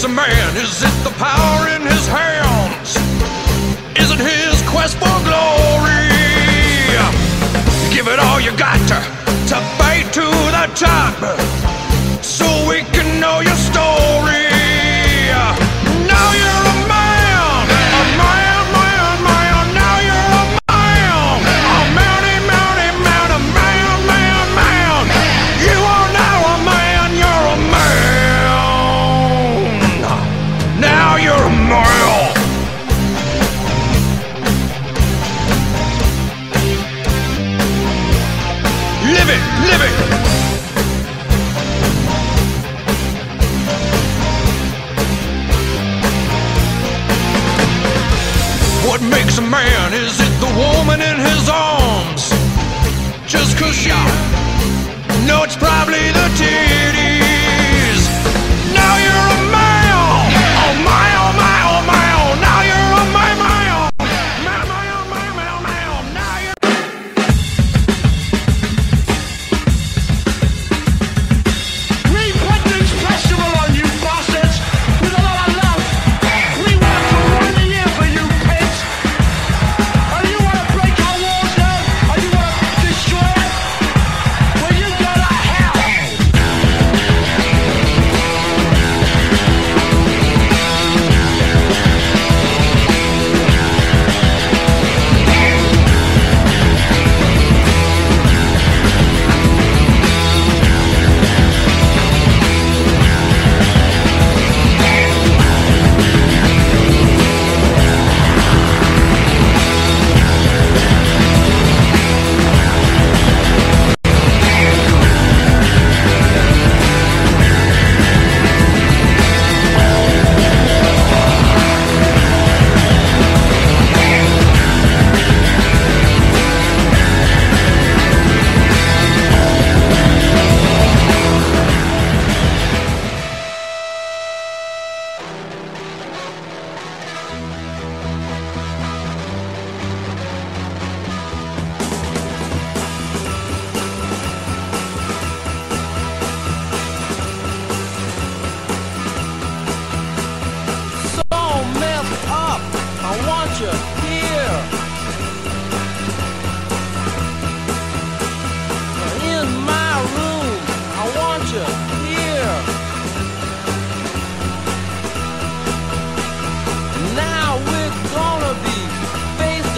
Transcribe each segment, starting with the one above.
makes a man? Is it the power in his hands? Is it his quest for glory? Give it all you got to, to fight to the top so we can know your story. living.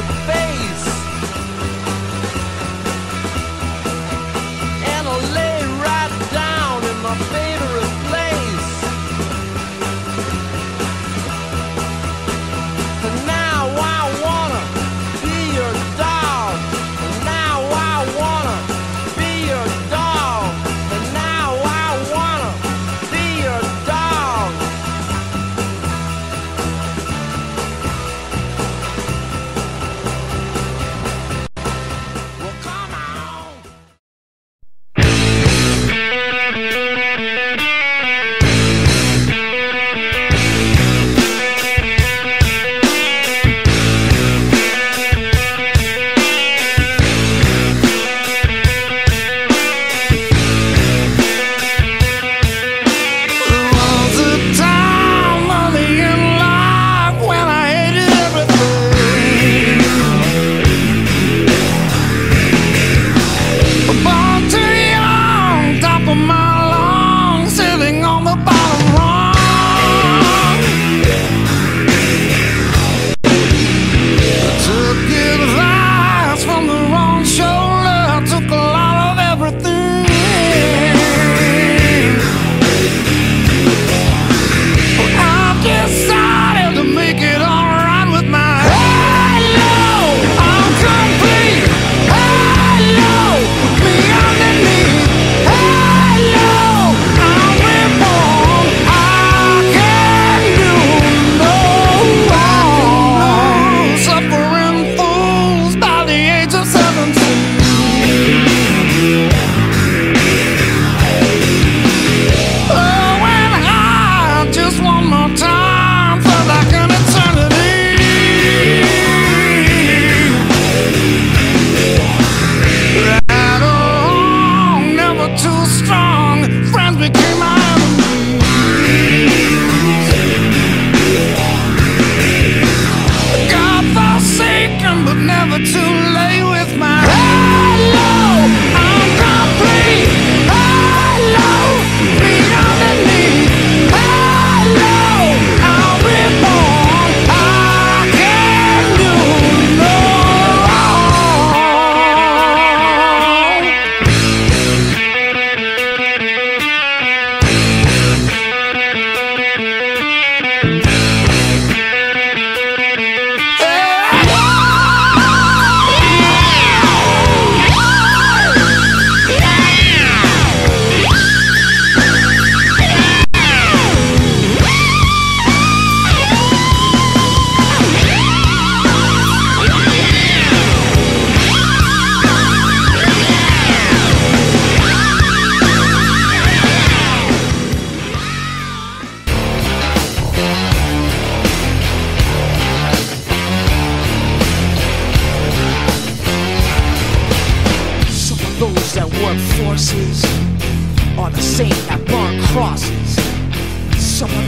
Joseph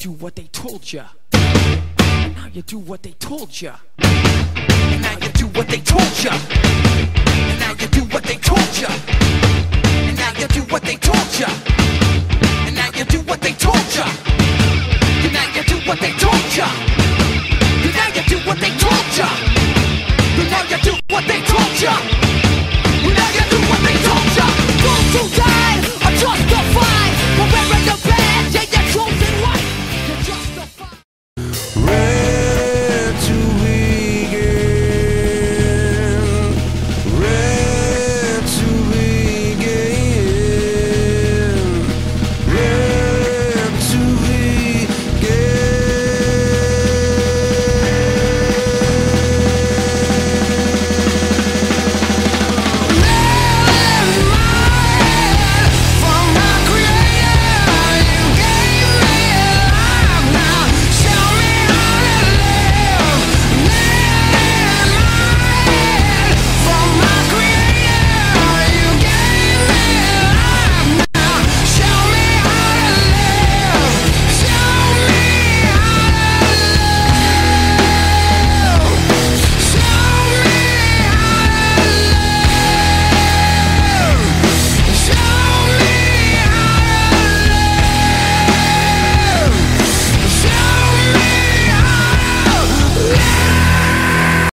do what they told ya. Now you do what they told ya. Now you do what they told ya. Now you do what they told ya. Now you do what they told ya. And now you do what they told ya. Now you do what they told ya. Now you do what they told ya.